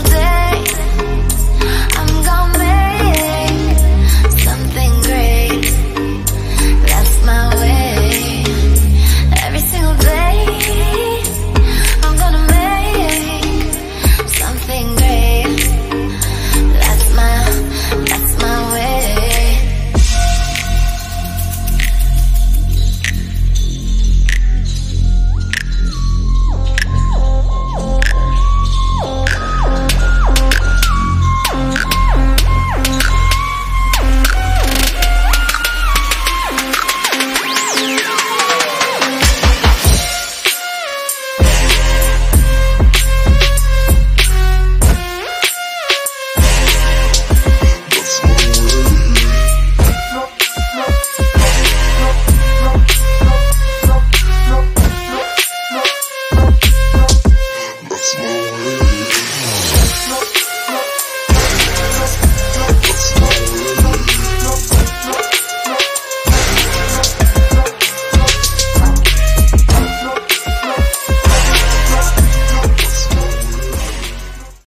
all day